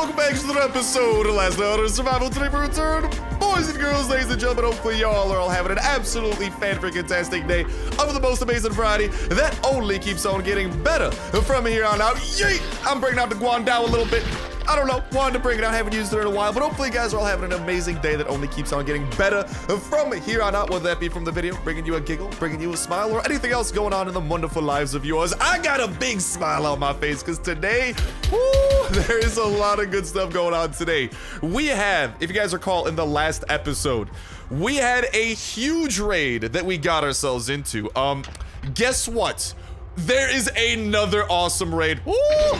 welcome back to another episode of Last Night on Survival Today for Return. Boys and girls, ladies and gentlemen, hopefully y'all are all having an absolutely fan-freaking-tastic day of the most amazing Friday that only keeps on getting better from here on out. Yeet! I'm bringing out the Guandao a little bit. I don't know, wanted to bring it out, haven't used it in a while, but hopefully you guys are all having an amazing day that only keeps on getting better from here on out, whether that be from the video, bringing you a giggle, bringing you a smile, or anything else going on in the wonderful lives of yours. I got a big smile on my face because today, woo, there is a lot of good stuff going on today. We have, if you guys recall in the last episode, we had a huge raid that we got ourselves into. Um, guess what? There is another awesome raid. Woo!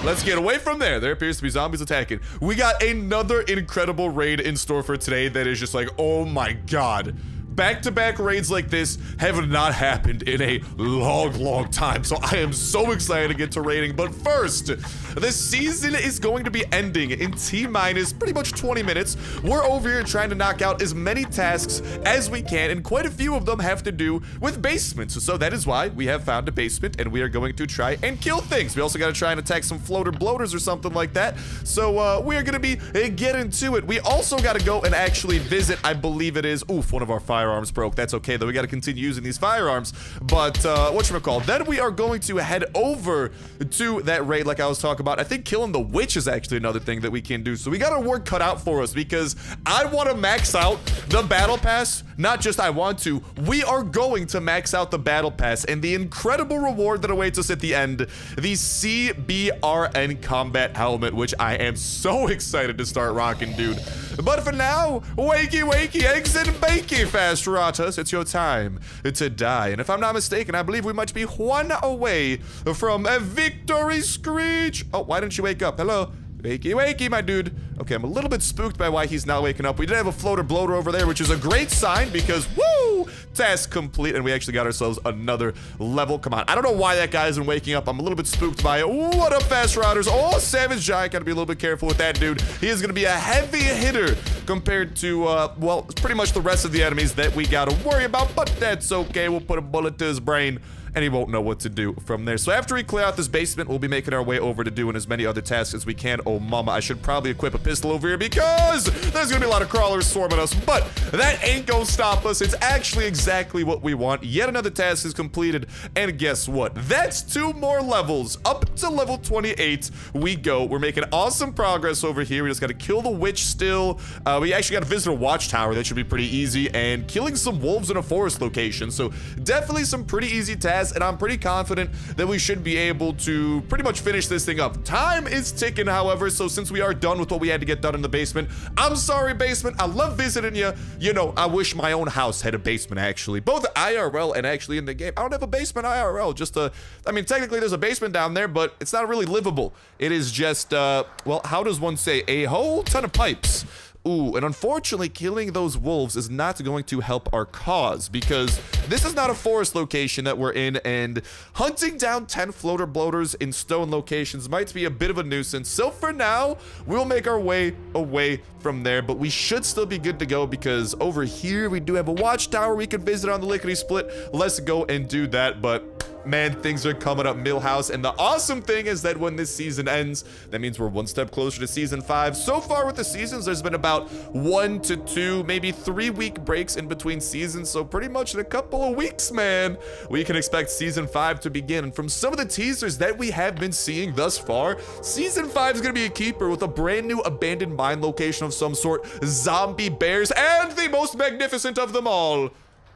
Let's get away from there. There appears to be zombies attacking. We got another incredible raid in store for today that is just like, oh my god back-to-back raids like this have not happened in a long, long time. So I am so excited to get to raiding. But first, the season is going to be ending in T-minus pretty much 20 minutes. We're over here trying to knock out as many tasks as we can, and quite a few of them have to do with basements. So that is why we have found a basement, and we are going to try and kill things. We also got to try and attack some floater bloaters or something like that. So uh, we are going to be uh, getting to it. We also got to go and actually visit, I believe it is, oof, one of our fire firearms broke. That's okay, though. We got to continue using these firearms. But, uh, whatchamacall, then we are going to head over to that raid like I was talking about. I think killing the witch is actually another thing that we can do. So we got our work cut out for us because I want to max out the battle pass. Not just I want to. We are going to max out the battle pass and the incredible reward that awaits us at the end. The CBRN combat helmet, which I am so excited to start rocking, dude. But for now, wakey, wakey, eggs and bakey, fast rotters. It's your time to die. And if I'm not mistaken, I believe we might be one away from a victory screech. Oh, why didn't you wake up? Hello? Wakey, wakey, my dude. Okay, I'm a little bit spooked by why he's not waking up. We did have a floater bloater over there, which is a great sign because, woo, task complete, and we actually got ourselves another level. Come on, I don't know why that guy isn't waking up. I'm a little bit spooked by it. What up, Fast Riders? Oh, Savage Giant, gotta be a little bit careful with that dude. He is gonna be a heavy hitter compared to, uh, well, pretty much the rest of the enemies that we gotta worry about, but that's okay. We'll put a bullet to his brain and he won't know what to do from there. So after we clear out this basement, we'll be making our way over to doing as many other tasks as we can. Oh, mama, I should probably equip a pistol over here because there's gonna be a lot of crawlers swarming us, but that ain't gonna stop us. It's actually exactly what we want. Yet another task is completed, and guess what? That's two more levels. Up to level 28 we go. We're making awesome progress over here. We just gotta kill the witch still. Uh, we actually gotta visit a watchtower. That should be pretty easy, and killing some wolves in a forest location. So definitely some pretty easy tasks and I'm pretty confident that we should be able to pretty much finish this thing up. Time is ticking, however, so since we are done with what we had to get done in the basement, I'm sorry, basement. I love visiting you. You know, I wish my own house had a basement, actually. Both IRL and actually in the game. I don't have a basement IRL, just a... I mean, technically there's a basement down there, but it's not really livable. It is just, uh, well, how does one say? A whole ton of pipes. Ooh, and unfortunately, killing those wolves is not going to help our cause because this is not a forest location that we're in, and hunting down 10 floater bloaters in stone locations might be a bit of a nuisance. So for now, we'll make our way away from there, but we should still be good to go because over here we do have a watchtower we can visit on the Lickety Split. Let's go and do that, but man, things are coming up Milhouse. And the awesome thing is that when this season ends, that means we're one step closer to season five. So far with the seasons, there's been about one to two, maybe three week breaks in between seasons. So pretty much in a couple of weeks, man, we can expect season five to begin. And from some of the teasers that we have been seeing thus far, season five is going to be a keeper with a brand new abandoned mine location of some sort, zombie bears, and the most magnificent of them all,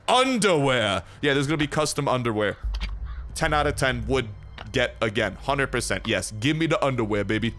underwear. Yeah, there's going to be custom underwear. 10 out of 10 would get again 100% yes. Give me the underwear baby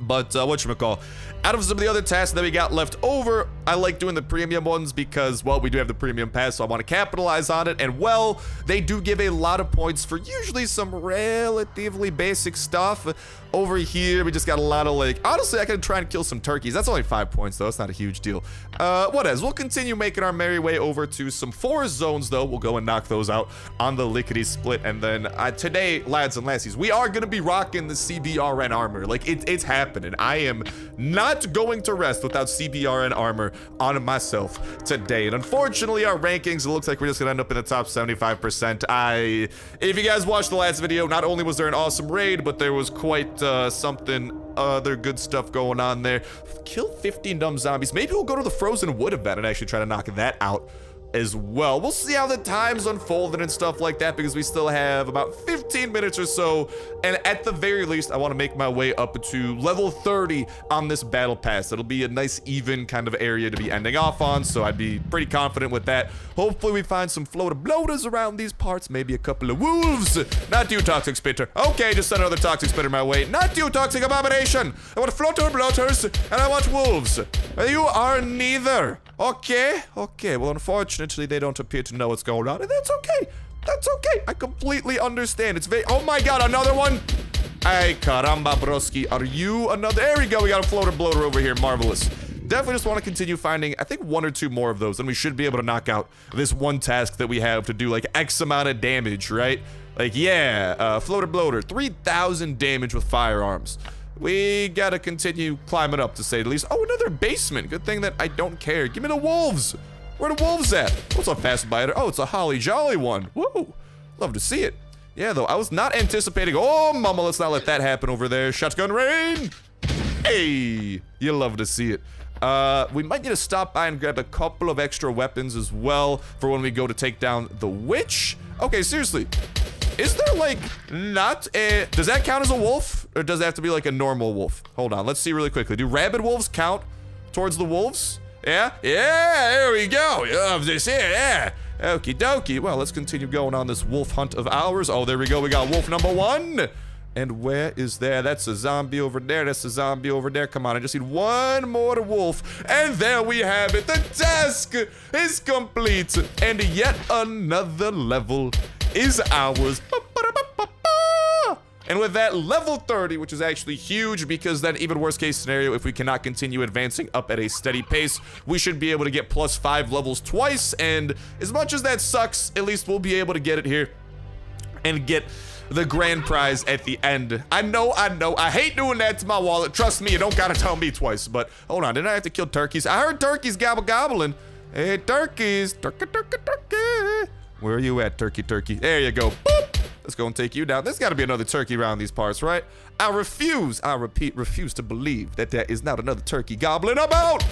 but uh, whatchamacall, out of some of the other tasks that we got left over, I like doing the premium ones because, well, we do have the premium pass, so I want to capitalize on it. And, well, they do give a lot of points for usually some relatively basic stuff. Over here, we just got a lot of, like, honestly, I could try and kill some turkeys. That's only five points, though. It's not a huge deal. Uh, what else? We'll continue making our merry way over to some forest zones, though. We'll go and knock those out on the lickety split. And then uh, today, lads and lassies, we are going to be rocking the CBRN armor. Like, it, it's happening. I am not going to rest without CBRN armor on myself today. And unfortunately, our rankings, it looks like we're just to end up in the top 75%. I, if you guys watched the last video, not only was there an awesome raid, but there was quite uh, something other good stuff going on there. Kill 15 dumb zombies. Maybe we'll go to the frozen wood event and actually try to knock that out as well. We'll see how the time's unfolding and stuff like that because we still have about 15 minutes or so. And at the very least, I want to make my way up to level 30 on this battle pass. It'll be a nice even kind of area to be ending off on. So I'd be pretty confident with that. Hopefully we find some floater bloaters around these parts. Maybe a couple of wolves. Not you, Toxic Spitter. Okay, just send another Toxic Spitter my way. Not you, Toxic Abomination. I want floater bloaters and I want wolves. You are neither. Okay, okay. Well, unfortunately, they don't appear to know what's going on, and that's okay. That's okay. I completely understand. It's very. Oh my god, another one. Hey, caramba, broski. Are you another? There we go. We got a floater bloater over here. Marvelous. Definitely just want to continue finding, I think, one or two more of those, and we should be able to knock out this one task that we have to do, like, X amount of damage, right? Like, yeah, uh, floater bloater, 3,000 damage with firearms. We gotta continue climbing up, to say the least. Oh, another basement. Good thing that I don't care. Give me the wolves. Where the wolves at? What's a fast biter? Oh, it's a holly jolly one. Woo. Love to see it. Yeah, though, I was not anticipating. Oh, mama, let's not let that happen over there. Shotgun rain. Hey, you love to see it. Uh, we might need to stop by and grab a couple of extra weapons as well for when we go to take down the witch. Okay, seriously. Is there like not a, does that count as a wolf? Or does it have to be like a normal wolf? Hold on, let's see really quickly. Do rabid wolves count towards the wolves? Yeah? Yeah, there we go. Love this here, yeah. Okie dokie. Well, let's continue going on this wolf hunt of ours. Oh, there we go. We got wolf number one. And where is there? That's a zombie over there. That's a zombie over there. Come on, I just need one more wolf. And there we have it. The task is complete. And yet another level is ours. And with that, level 30, which is actually huge because then even worst case scenario, if we cannot continue advancing up at a steady pace, we should be able to get plus five levels twice. And as much as that sucks, at least we'll be able to get it here and get the grand prize at the end. I know, I know. I hate doing that to my wallet. Trust me, you don't gotta tell me twice. But hold on, didn't I have to kill turkeys? I heard turkeys gobble gobbling. Hey, turkeys. Turkey, turkey, turkey. Where are you at, turkey, turkey? There you go. Boop. Let's go and take you down. There's got to be another turkey around these parts, right? I refuse, I repeat, refuse to believe that there is not another turkey goblin about.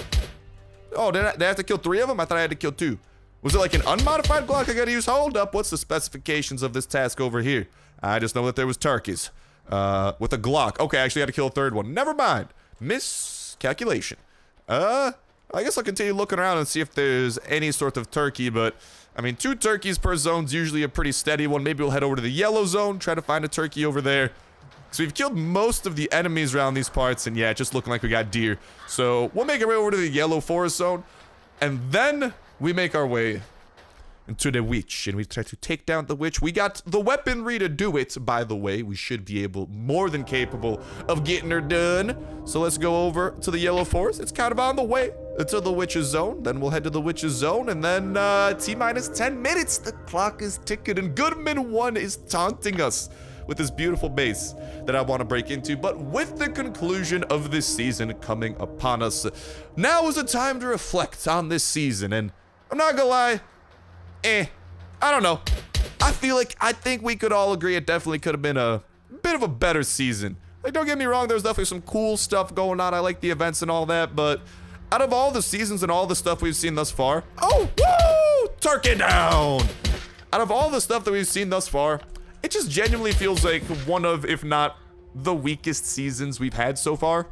Oh, did I, did I have to kill three of them? I thought I had to kill two. Was it like an unmodified Glock I gotta use? Hold up, what's the specifications of this task over here? I just know that there was turkeys. Uh, with a Glock. Okay, I actually had to kill a third one. Never mind. Miscalculation. Uh, I guess I'll continue looking around and see if there's any sort of turkey, but I mean, two turkeys per zone is usually a pretty steady one. Maybe we'll head over to the yellow zone, try to find a turkey over there. So we've killed most of the enemies around these parts, and yeah, just looking like we got deer. So we'll make our way over to the yellow forest zone, and then we make our way into the witch, and we try to take down the witch. We got the weaponry to do it, by the way. We should be able, more than capable, of getting her done. So let's go over to the yellow forest. It's kind of on the way to the witch's zone. Then we'll head to the witch's zone, and then uh, T-minus 10 minutes. The clock is ticking, and Goodman 1 is taunting us with this beautiful base that I want to break into. But with the conclusion of this season coming upon us, now is a time to reflect on this season. And I'm not gonna lie, eh, I don't know. I feel like I think we could all agree it definitely could have been a bit of a better season. Like, don't get me wrong, there's definitely some cool stuff going on. I like the events and all that, but out of all the seasons and all the stuff we've seen thus far, oh, woo, turkey down. Out of all the stuff that we've seen thus far, it just genuinely feels like one of, if not the weakest seasons we've had so far.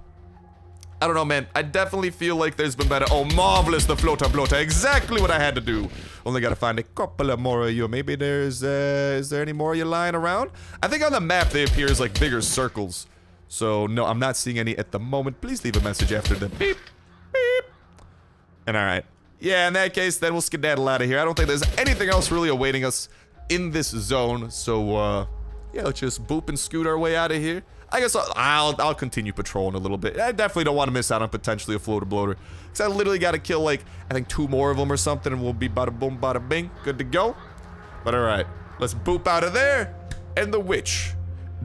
I don't know, man. I definitely feel like there's been better. Oh, marvelous, the floater bloater. Exactly what I had to do. Only gotta find a couple of more of you. Maybe there's, uh, is there any more of you lying around? I think on the map they appear as like bigger circles. So, no, I'm not seeing any at the moment. Please leave a message after the beep, beep. And alright. Yeah, in that case, then we'll skedaddle out of here. I don't think there's anything else really awaiting us in this zone. So, uh, yeah, let's just boop and scoot our way out of here. I guess I'll, I'll, I'll continue patrolling a little bit. I definitely don't want to miss out on potentially a floater bloater. Because I literally got to kill, like, I think two more of them or something, and we'll be bada boom, bada bing. Good to go. But alright, let's boop out of there. And the witch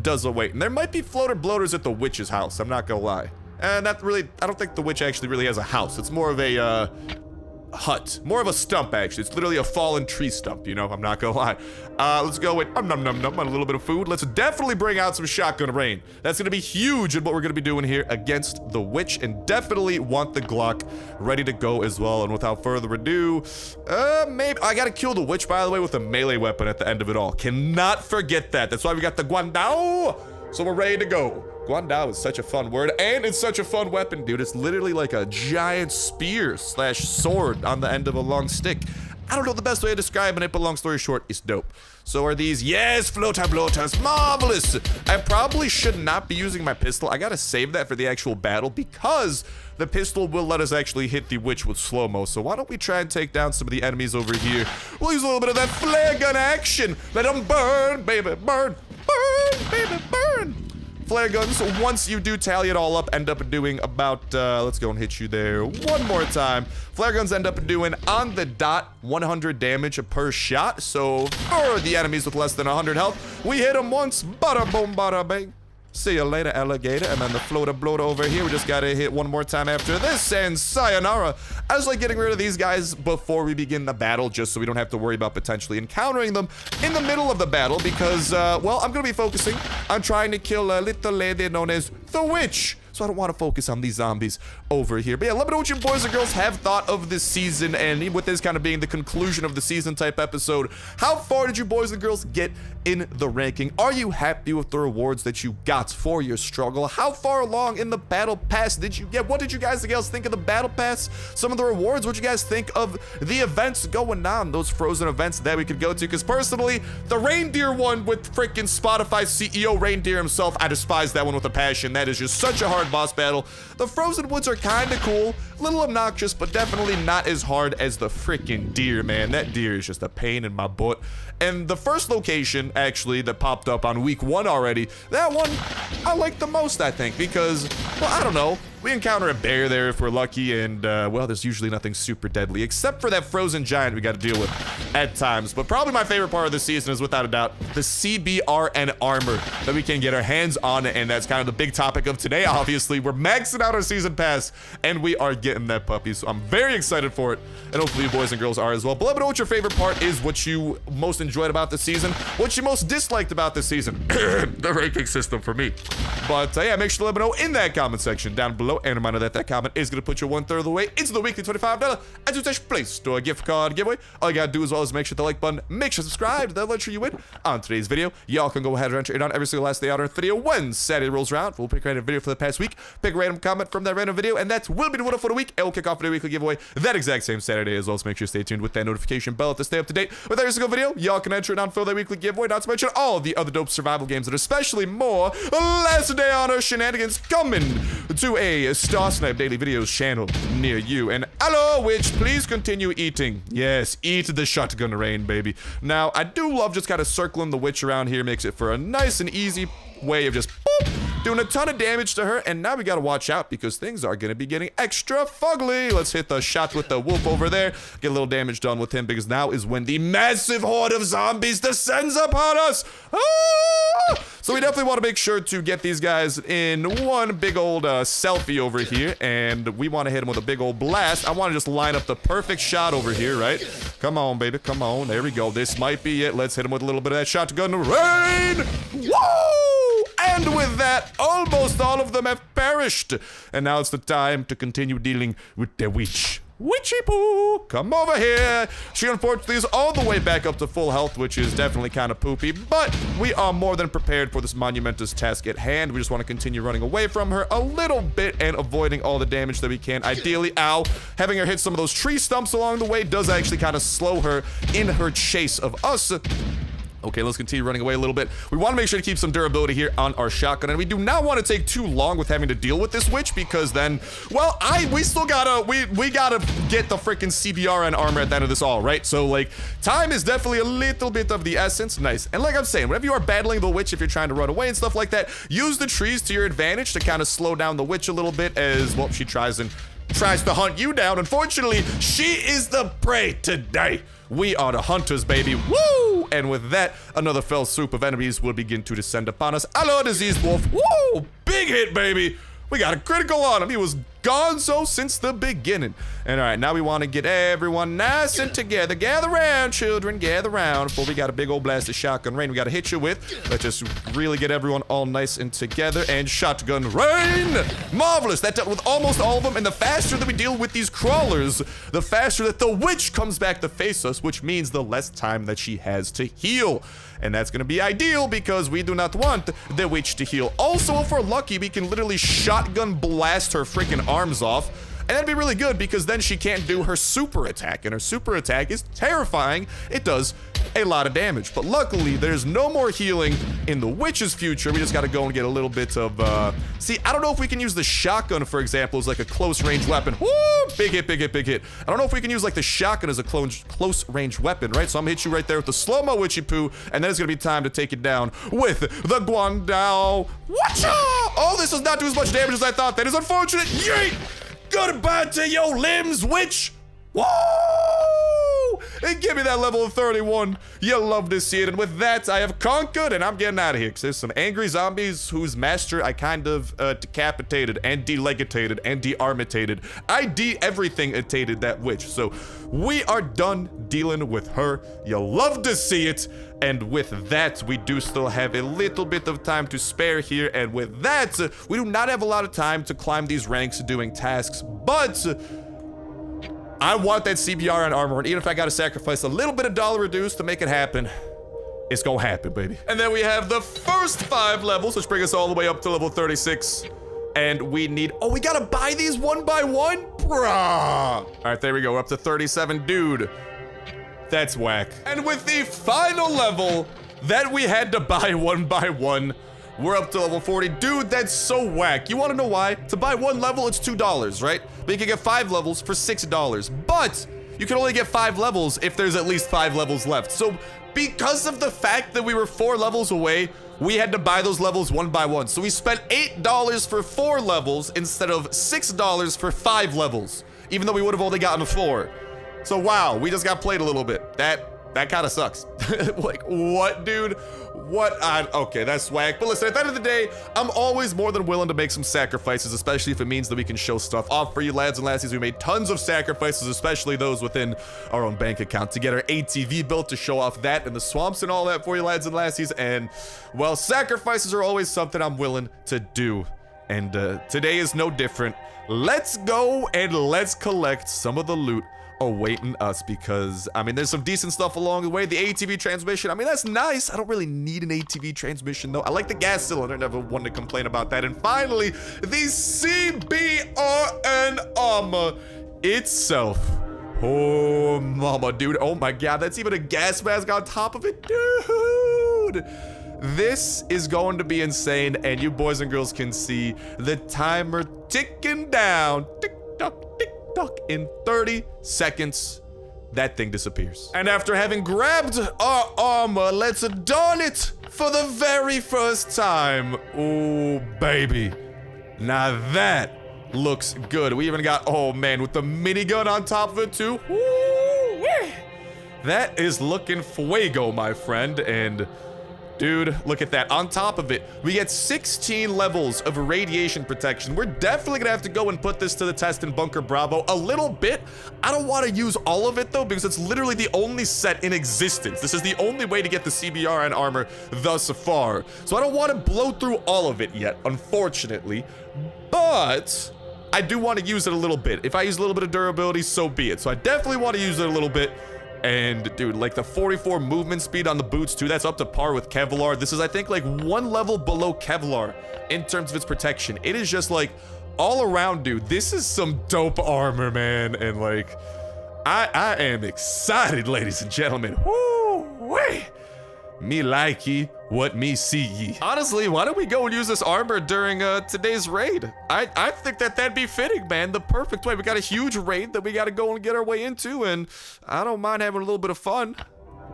does await. And there might be floater bloaters at the witch's house, I'm not gonna lie. And that really, I don't think the witch actually really has a house. It's more of a, uh, hut. More of a stump, actually. It's literally a fallen tree stump, you know? I'm not gonna lie. Uh, let's go with um, num num num on a little bit of food. Let's definitely bring out some shotgun rain. That's gonna be huge in what we're gonna be doing here against the witch, and definitely want the Glock ready to go as well. And without further ado, uh, maybe I gotta kill the witch, by the way, with a melee weapon at the end of it all. Cannot forget that. That's why we got the Guandao. So we're ready to go. Guandao is such a fun word, and it's such a fun weapon, dude. It's literally like a giant spear slash sword on the end of a long stick. I don't know the best way of describing it, but long story short, it's dope. So are these, yes, floater bloaters, marvelous. I probably should not be using my pistol. I gotta save that for the actual battle because the pistol will let us actually hit the witch with slow-mo. So why don't we try and take down some of the enemies over here. We'll use a little bit of that flare gun action. Let them burn, baby, burn, burn, baby, burn flare guns, once you do tally it all up, end up doing about, uh, let's go and hit you there one more time. Flare guns end up doing, on the dot, 100 damage per shot. So, for the enemies with less than 100 health, we hit them once, bada boom, bada bang. See you later, alligator. And then the floater bloater over here. We just gotta hit one more time after this. And sayonara. I was like getting rid of these guys before we begin the battle, just so we don't have to worry about potentially encountering them in the middle of the battle. Because, uh, well, I'm gonna be focusing on trying to kill a little lady known as the Witch so I don't want to focus on these zombies over here. But yeah, let me know what you boys and girls have thought of this season, and with this kind of being the conclusion of the season type episode, how far did you boys and girls get in the ranking? Are you happy with the rewards that you got for your struggle? How far along in the battle pass did you get? What did you guys else think of the battle pass? Some of the rewards? What you guys think of the events going on? Those frozen events that we could go to? Because personally, the reindeer one with freaking Spotify CEO reindeer himself, I despise that one with a passion. That is just such a hard hard boss battle. The Frozen Woods are kind of cool, a little obnoxious, but definitely not as hard as the freaking deer, man. That deer is just a pain in my butt. And the first location, actually, that popped up on week one already, that one I like the most, I think, because, well, I don't know. We encounter a bear there if we're lucky, and, uh, well, there's usually nothing super deadly, except for that frozen giant we got to deal with at times. But probably my favorite part of the season is, without a doubt, the CBRN armor that we can get our hands on, and that's kind of the big topic of today, obviously. We're maxing out our season pass, and we are getting that puppy, so I'm very excited for it, and hopefully you boys and girls are as well. But let me know what your favorite part is, what you most enjoyed about the season, what you most disliked about the season. the ranking system for me. But, uh, yeah, make sure to let me know in that comment section down below below. And a reminder that that comment is going to put you one third of the way into the weekly $25 Education Play Store gift card giveaway. All you got to do as well is make sure the like button, make sure to subscribe, that'll ensure you win on today's video. Y'all can go ahead and enter it on every single Last Day on Earth video when Saturday rolls around. We'll pick a random video for the past week, pick a random comment from that random video, and that will be the winner for the week. And we'll kick off the weekly giveaway that exact same Saturday as well. So make sure to stay tuned with that notification bell to stay up to date with every single video. Y'all can enter it on for that weekly giveaway, not to mention all the other dope survival games and especially more Last Day on shenanigans coming to a Starsnipe daily videos channel near you. And hello, witch, please continue eating. Yes, eat the shotgun rain, baby. Now, I do love just kind of circling the witch around here. Makes it for a nice and easy way of just boop, doing a ton of damage to her. And now we gotta watch out because things are gonna be getting extra fugly. Let's hit the shot with the wolf over there. Get a little damage done with him because now is when the massive horde of zombies descends upon us. Ah! So we definitely want to make sure to get these guys in one big old uh, selfie over here. And we want to hit them with a big old blast. I want to just line up the perfect shot over here, right? Come on, baby. Come on. There we go. This might be it. Let's hit him with a little bit of that shotgun rain. Woo! And with that, almost all of them have perished. And now it's the time to continue dealing with the witch. Witchy Poo, come over here. She unfortunately is all the way back up to full health, which is definitely kind of poopy, but we are more than prepared for this monumentous task at hand. We just want to continue running away from her a little bit and avoiding all the damage that we can. Ideally, ow, having her hit some of those tree stumps along the way does actually kind of slow her in her chase of us. Okay, let's continue running away a little bit. We want to make sure to keep some durability here on our shotgun, and we do not want to take too long with having to deal with this witch because then, well, I we still gotta we we gotta get the freaking CBRN armor at the end of this all, right? So like, time is definitely a little bit of the essence. Nice. And like I'm saying, whenever you are battling the witch, if you're trying to run away and stuff like that, use the trees to your advantage to kind of slow down the witch a little bit as well. She tries and tries to hunt you down. Unfortunately, she is the prey today. We are the hunters, baby. Woo! And with that, another fell swoop of enemies will begin to descend upon us. Hello, diseased wolf. Woo! Big hit, baby. We got a critical on him. He was gonzo since the beginning. And all right, now we want to get everyone nice and together. Gather around, children, gather around. Before we got a big old blast of shotgun rain we got to hit you with. Let's just really get everyone all nice and together. And shotgun rain! Marvelous! That dealt with almost all of them. And the faster that we deal with these crawlers, the faster that the witch comes back to face us, which means the less time that she has to heal. And that's gonna be ideal because we do not want the witch to heal. Also, if we're lucky, we can literally shotgun blast her freaking arms off. And that'd be really good because then she can't do her super attack. And her super attack is terrifying. It does a lot of damage. But luckily, there's no more healing in the witch's future. We just gotta go and get a little bit of, uh... See, I don't know if we can use the shotgun, for example, as like a close range weapon. Woo! Big hit, big hit, big hit. I don't know if we can use like the shotgun as a close, close range weapon, right? So I'm gonna hit you right there with the slow-mo witchy poo, and then it's gonna be time to take it down with the Guandao. Watcha! Oh, this does not do as much damage as I thought. That is unfortunate. Yeet! Goodbye to your limbs, witch! Whoa! And give me that level of 31. You'll love to see it. And with that, I have conquered, and I'm getting out of here. Because there's some angry zombies whose master I kind of uh, decapitated and delegated and de-armitated. I de-everything-atated that witch. So we are done dealing with her. You'll love to see it. And with that, we do still have a little bit of time to spare here. And with that, we do not have a lot of time to climb these ranks doing tasks. But I want that CBRN armor. And even if I got to sacrifice a little bit of dollar reduce to make it happen, it's gonna happen, baby. And then we have the first five levels, which bring us all the way up to level 36. And we need, oh, we gotta buy these one by one? Bruh. All right, there we go, We're up to 37, dude. That's whack. And with the final level that we had to buy one by one, we're up to level 40. Dude, that's so whack. You want to know why? To buy one level, it's $2, right? But you can get five levels for $6. But you can only get five levels if there's at least five levels left. So because of the fact that we were four levels away, we had to buy those levels one by one. So we spent $8 for four levels instead of $6 for five levels, even though we would have only gotten four. So wow, we just got played a little bit. That that kind of sucks. like, what, dude? What? I, okay, that's swag. But listen, at the end of the day, I'm always more than willing to make some sacrifices, especially if it means that we can show stuff off for you lads and lassies. We made tons of sacrifices, especially those within our own bank account to get our ATV built to show off that in the swamps and all that for you lads and lassies. And, well, sacrifices are always something I'm willing to do. And uh, today is no different. Let's go and let's collect some of the loot awaiting us because, I mean, there's some decent stuff along the way. The ATV transmission, I mean, that's nice. I don't really need an ATV transmission, though. I like the gas cylinder. Never one to complain about that. And finally, the CBRN armor itself. Oh, mama, dude. Oh, my God. That's even a gas mask on top of it. Dude. This is going to be insane, and you boys and girls can see the timer ticking down. Tick tock, tick tock. In 30 seconds, that thing disappears. And after having grabbed our armor, let's don it for the very first time. Oh, baby. Now that looks good. We even got, oh man, with the minigun on top of it too. That is looking fuego, my friend, and Dude, look at that. On top of it, we get 16 levels of radiation protection. We're definitely gonna have to go and put this to the test in Bunker Bravo a little bit. I don't want to use all of it though, because it's literally the only set in existence. This is the only way to get the CBRN armor thus far. So I don't want to blow through all of it yet, unfortunately. But I do want to use it a little bit. If I use a little bit of durability, so be it. So I definitely want to use it a little bit. And dude, like the 44 movement speed on the boots too, that's up to par with Kevlar. This is, I think, like one level below Kevlar in terms of its protection. It is just like all around, dude. This is some dope armor, man. And like, I, I am excited, ladies and gentlemen. Woo, wee. Me like ye, what me see ye. Honestly, why don't we go and use this armor during uh, today's raid? I, I think that that'd be fitting, man. The perfect way. We got a huge raid that we got to go and get our way into, and I don't mind having a little bit of fun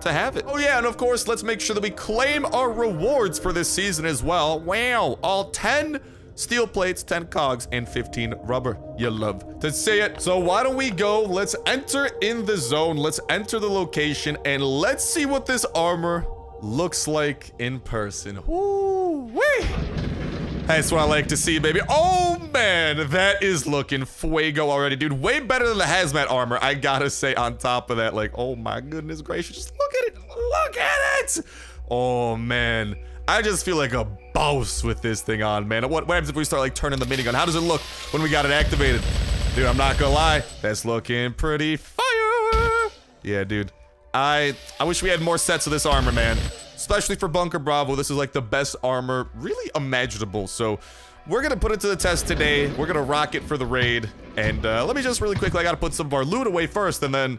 to have it. Oh yeah, and of course, let's make sure that we claim our rewards for this season as well. Wow, all 10 steel plates, 10 cogs, and 15 rubber. You love to see it. So why don't we go? Let's enter in the zone. Let's enter the location, and let's see what this armor looks like in person. Woo-wee! That's what I like to see, baby. Oh, man, that is looking fuego already, dude. Way better than the hazmat armor, I gotta say on top of that. Like, oh my goodness gracious, just look at it. Look at it. Oh, man. I just feel like a boss with this thing on, man. What, what happens if we start, like, turning the minigun? How does it look when we got it activated? Dude, I'm not gonna lie. That's looking pretty fire. Yeah, dude. I I wish we had more sets of this armor, man. Especially for Bunker Bravo, this is like the best armor really imaginable. So we're gonna put it to the test today. We're gonna rock it for the raid. And uh, let me just really quickly, I gotta put some of our loot away first and then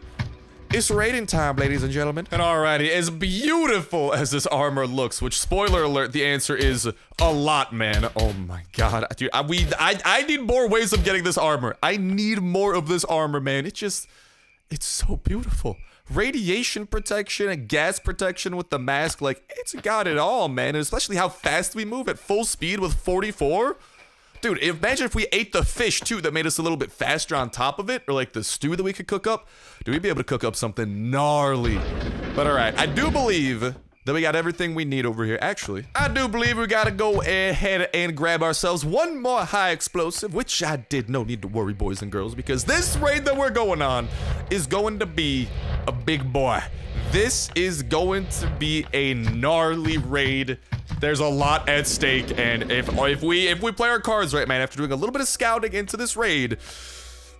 it's raiding time, ladies and gentlemen. And alrighty, as beautiful as this armor looks, which spoiler alert, the answer is a lot, man. Oh my god, dude, I, we, I, I need more ways of getting this armor. I need more of this armor, man. It just, it's so beautiful. Radiation protection and gas protection with the mask, like, it's got it all, man. And especially how fast we move at full speed with 44. Dude, imagine if we ate the fish too that made us a little bit faster on top of it, or like the stew that we could cook up. Do we be able to cook up something gnarly? But all right, I do believe that we got everything we need over here. Actually, I do believe we gotta go ahead and grab ourselves one more high explosive, which I did no need to worry, boys and girls, because this raid that we're going on is going to be a big boy. This is going to be a gnarly raid. There's a lot at stake, and if if we if we play our cards right, man, after doing a little bit of scouting into this raid,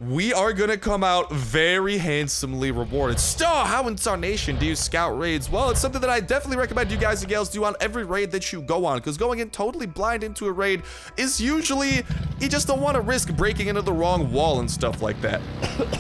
we are gonna come out very handsomely rewarded. Star, how in Tarnation do you scout raids? Well, it's something that I definitely recommend you guys and gals do on every raid that you go on, because going in totally blind into a raid is usually, you just don't want to risk breaking into the wrong wall and stuff like that.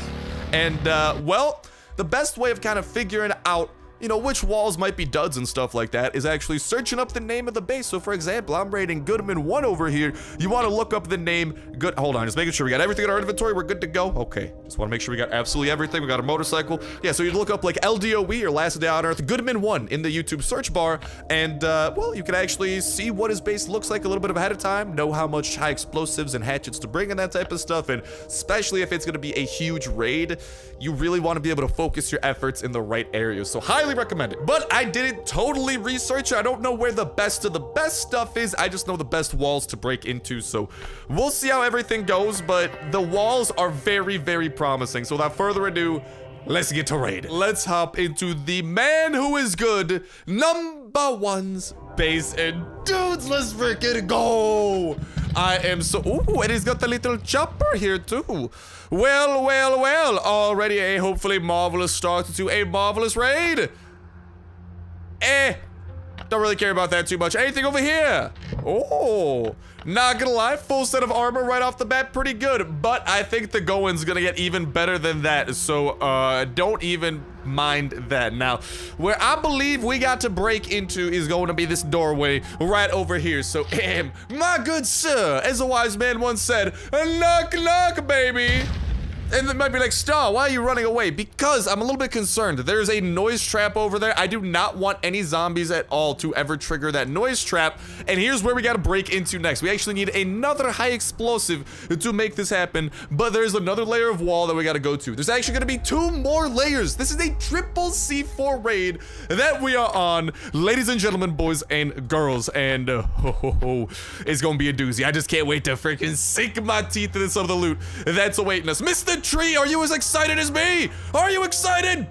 and, uh, well, the best way of kind of figuring out you know, which walls might be duds and stuff like that is actually searching up the name of the base. So for example, I'm rating Goodman 1 over here. You want to look up the name, good, hold on, just making sure we got everything in our inventory. We're good to go. Okay, just want to make sure we got absolutely everything. We got a motorcycle. Yeah, so you look up like LDOE or Last Day on Earth, Goodman 1 in the YouTube search bar. And, uh, well, you can actually see what his base looks like a little bit ahead of time, know how much high explosives and hatchets to bring and that type of stuff. And especially if it's going to be a huge raid, you really want to be able to focus your efforts in the right areas. So highly recommend it. But I didn't totally research. I don't know where the best of the best stuff is. I just know the best walls to break into. So we'll see how everything goes. But the walls are very, very promising. So without further ado, let's get to raid. Let's hop into the man who is good, number one's base. And dudes, let's freaking go. I am so, ooh, and he's got the little chopper here too. Well, well, well, already a hopefully marvelous start to a marvelous raid. Eh, don't really care about that too much. Anything over here? Oh, not gonna lie, full set of armor right off the bat, pretty good. But I think the going's gonna get even better than that. So uh, don't even mind that. Now, where I believe we got to break into is going to be this doorway right over here. So, my good sir, as a wise man once said, knock, knock, baby. And they might be like, Star, why are you running away? Because I'm a little bit concerned. There's a noise trap over there. I do not want any zombies at all to ever trigger that noise trap. And here's where we gotta break into next. We actually need another high explosive to make this happen. But there's another layer of wall that we gotta go to. There's actually gonna be two more layers. This is a triple C4 raid that we are on. Ladies and gentlemen, boys and girls. And uh, it's gonna be a doozy. I just can't wait to freaking sink my teeth into some of the loot that's awaiting us. Mr tree. Are you as excited as me? Are you excited?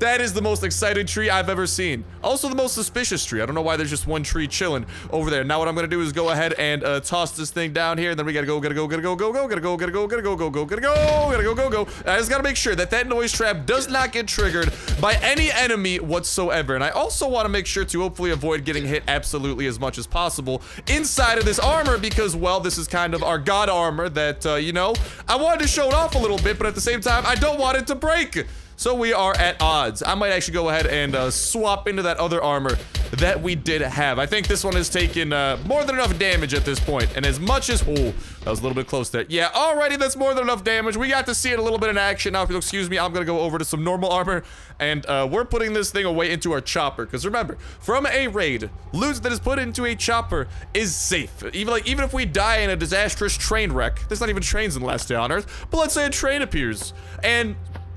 That is the most excited tree I've ever seen. Also the most suspicious tree. I don't know why there's just one tree chilling over there. Now what I'm gonna do is go ahead and uh, toss this thing down here. And then we gotta go, gotta go, gotta go, go, go, gotta go, gotta go, gotta go, go, go, gotta go, gotta go, go, go. I just gotta make sure that that noise trap does not get triggered by any enemy whatsoever. And I also want to make sure to hopefully avoid getting hit absolutely as much as possible inside of this armor because, well, this is kind of our god armor that, uh, you know, I wanted to show it off a little bit, but at the same time, I don't want it to break. So we are at odds. I might actually go ahead and uh, swap into that other armor that we did have. I think this one has taken uh, more than enough damage at this point. And as much as... Oh, that was a little bit close there. Yeah, already that's more than enough damage. We got to see it a little bit in action. Now, if you'll excuse me, I'm going to go over to some normal armor. And uh, we're putting this thing away into our chopper. Because remember, from a raid, loot that is put into a chopper is safe. Even, like, even if we die in a disastrous train wreck, there's not even trains in last day on Earth, but let's say a train appears and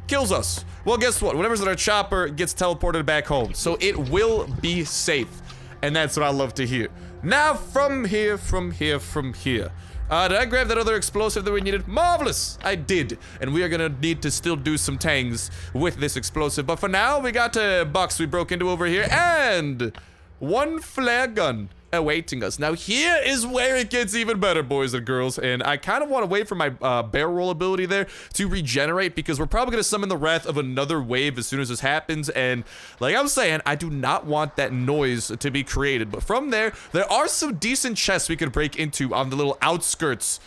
kills us. Well, guess what? Whatever's in our chopper gets teleported back home. So it will be safe. And that's what I love to hear. Now, from here, from here, from here. Uh, did I grab that other explosive that we needed? Marvelous! I did. And we are gonna need to still do some tangs with this explosive. But for now, we got a box we broke into over here and one flare gun awaiting us. Now here is where it gets even better, boys and girls, and I kind of want to wait for my uh, barrel roll ability there to regenerate because we're probably going to summon the wrath of another wave as soon as this happens, and like I'm saying, I do not want that noise to be created, but from there, there are some decent chests we could break into on the little outskirts,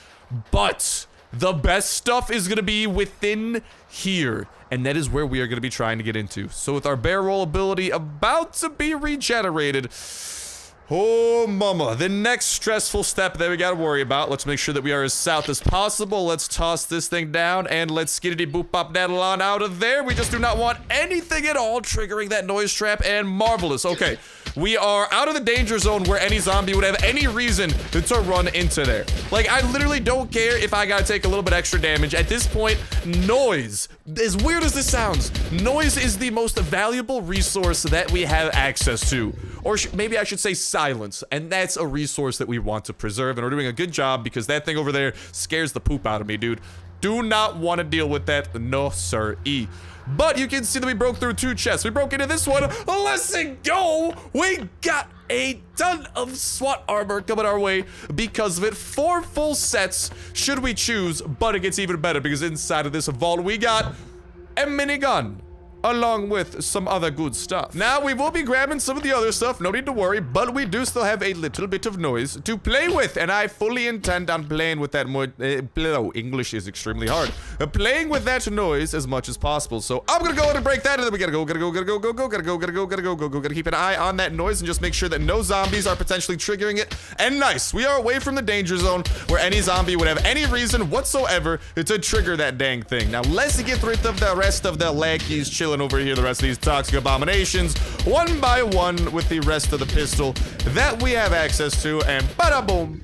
but the best stuff is going to be within here. And that is where we are going to be trying to get into. So with our barrel roll ability about to be regenerated, Oh, mama. The next stressful step that we gotta worry about. Let's make sure that we are as south as possible. Let's toss this thing down and let's skiddity boop pop daddle on out of there. We just do not want anything at all triggering that noise trap and marvelous. Okay. We are out of the danger zone where any zombie would have any reason to run into there. Like, I literally don't care if I gotta take a little bit extra damage. At this point, noise, as weird as this sounds, noise is the most valuable resource that we have access to. Or maybe I should say silence. And that's a resource that we want to preserve. And we're doing a good job because that thing over there scares the poop out of me, dude. Do not want to deal with that. No, sir. E. But you can see that we broke through two chests. We broke into this one. Let's go! We got a ton of SWAT armor coming our way because of it. Four full sets should we choose, but it gets even better because inside of this vault we got a minigun along with some other good stuff. Now, we will be grabbing some of the other stuff, no need to worry, but we do still have a little bit of noise to play with, and I fully intend on playing with that more, uh, English is extremely hard, uh, playing with that noise as much as possible, so I'm gonna go ahead and break that, and then we gotta go, gotta go, gotta go, go, go, gotta go, gotta go, gotta go, go, go, gotta keep an eye on that noise and just make sure that no zombies are potentially triggering it, and nice, we are away from the danger zone where any zombie would have any reason whatsoever to trigger that dang thing. Now, let's get rid of the rest of the laggies chilling chilling over here, the rest of these toxic abominations, one by one with the rest of the pistol that we have access to, and bada boom,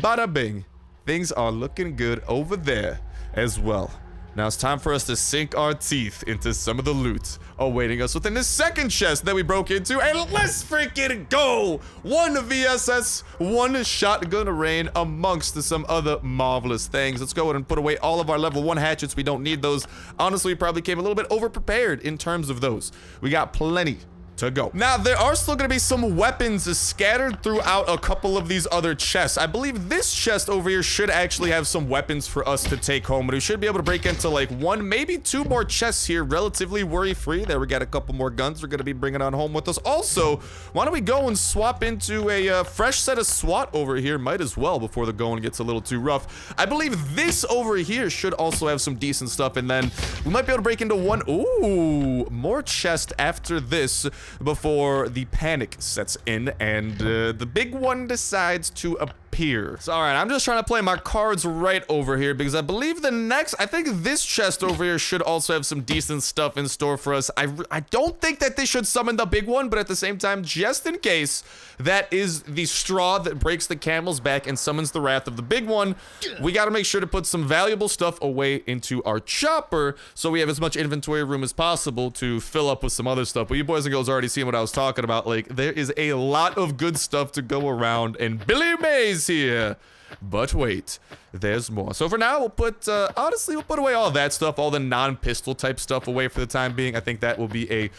bada bing. Things are looking good over there as well. Now it's time for us to sink our teeth into some of the loot awaiting us within the second chest that we broke into. And let's freaking go! One VSS, one shotgun rain amongst some other marvelous things. Let's go ahead and put away all of our level one hatchets. We don't need those. Honestly, we probably came a little bit over prepared in terms of those. We got plenty to go. Now, there are still going to be some weapons scattered throughout a couple of these other chests. I believe this chest over here should actually have some weapons for us to take home, but we should be able to break into like one, maybe two more chests here relatively worry-free. There, we got a couple more guns we're going to be bringing on home with us. Also, why don't we go and swap into a uh, fresh set of SWAT over here? Might as well before the going gets a little too rough. I believe this over here should also have some decent stuff, and then we might be able to break into one. Ooh, more chest after this before the panic sets in and uh, the big one decides to appear. So, all right, I'm just trying to play my cards right over here because I believe the next, I think this chest over here should also have some decent stuff in store for us. I, I don't think that they should summon the big one, but at the same time, just in case, that is the straw that breaks the camel's back and summons the wrath of the big one. We got to make sure to put some valuable stuff away into our chopper so we have as much inventory room as possible to fill up with some other stuff. But you boys and girls already seen what I was talking about. Like, there is a lot of good stuff to go around, and Billy Mays here. But wait, there's more. So for now, we'll put, uh, honestly, we'll put away all that stuff, all the non-pistol type stuff away for the time being. I think that will be a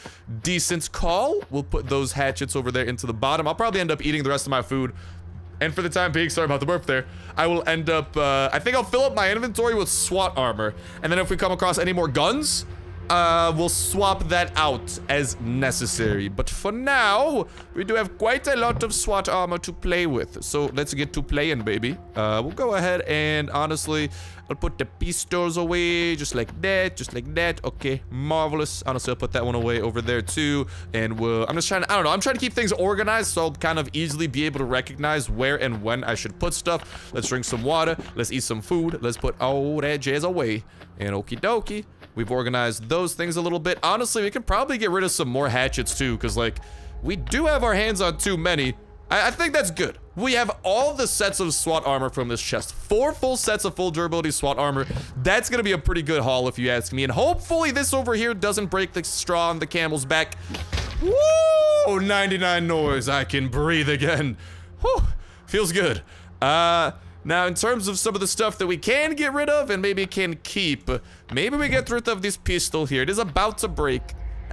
decent call. We'll put those hatchets over there into the bottom. I'll probably end up eating the rest of my food. And for the time being, sorry about the burp there, I will end up, uh, I think I'll fill up my inventory with SWAT armor. And then if we come across any more guns, uh, we'll swap that out as necessary. But for now, we do have quite a lot of SWAT armor to play with. So let's get to playing, baby. Uh, we'll go ahead and honestly, I'll put the pistols away just like that, just like that. Okay, marvelous. Honestly, I'll put that one away over there too. And we'll, I'm just trying to, I don't know, I'm trying to keep things organized so I'll kind of easily be able to recognize where and when I should put stuff. Let's drink some water. Let's eat some food. Let's put all that jazz away. And okie dokie. We've organized those things a little bit. Honestly, we could probably get rid of some more hatchets too, because like, we do have our hands on too many. I, I think that's good. We have all the sets of SWAT armor from this chest. Four full sets of full durability SWAT armor. That's going to be a pretty good haul if you ask me. And hopefully this over here doesn't break the straw on the camel's back. Woo! 99 noise. I can breathe again. Whew, feels good. Uh, now, in terms of some of the stuff that we can get rid of and maybe can keep, maybe we get rid of this pistol here. It is about to break.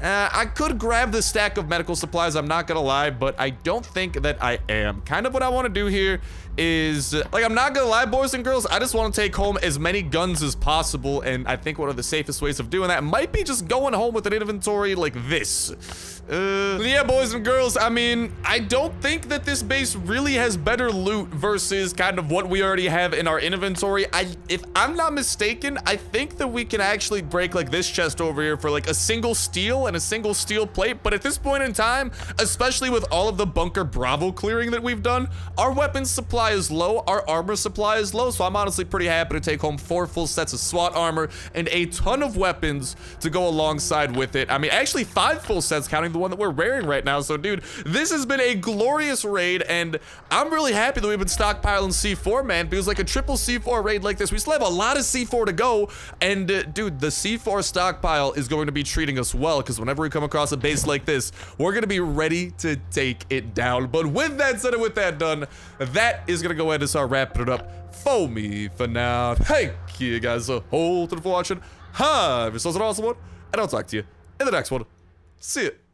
Uh, I could grab the stack of medical supplies, I'm not gonna lie, but I don't think that I am. Kind of what I want to do here is, like, I'm not gonna lie, boys and girls, I just want to take home as many guns as possible, and I think one of the safest ways of doing that might be just going home with an inventory like this. Uh, yeah, boys and girls, I mean, I don't think that this base really has better loot versus kind of what we already have in our inventory. I, if I'm not mistaken, I think that we can actually break like this chest over here for like a single steel and a single steel plate. But at this point in time, especially with all of the bunker Bravo clearing that we've done, our weapons supply is low, our armor supply is low. So I'm honestly pretty happy to take home four full sets of SWAT armor and a ton of weapons to go alongside with it. I mean, actually five full sets counting the one that we're wearing right now. So, dude, this has been a glorious raid, and I'm really happy that we've been stockpiling C4, man, because like a triple C4 raid like this, we still have a lot of C4 to go, and uh, dude, the C4 stockpile is going to be treating us well, because whenever we come across a base like this, we're going to be ready to take it down. But with that said and with that done, that is going to go ahead and start wrapping it up for me for now. Thank you guys a whole ton for watching. Hi, this was an awesome one, and I'll talk to you in the next one. See you.